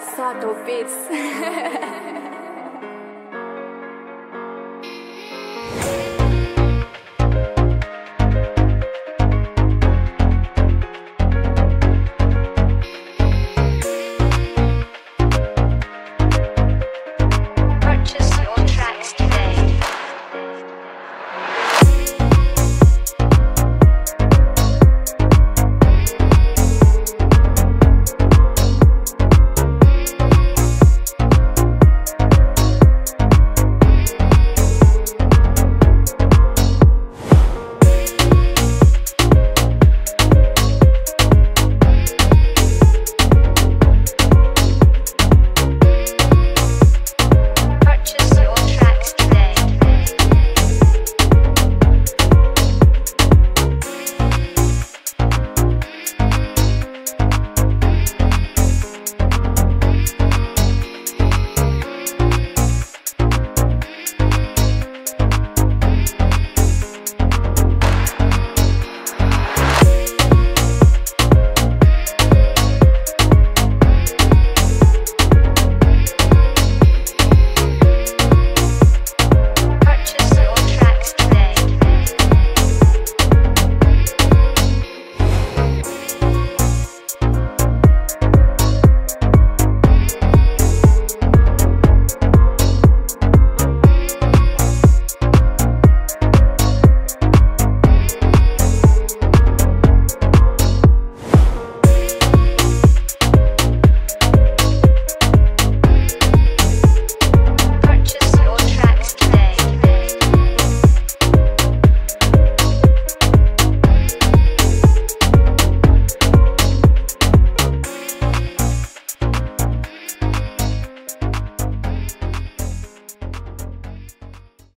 Sato Beats.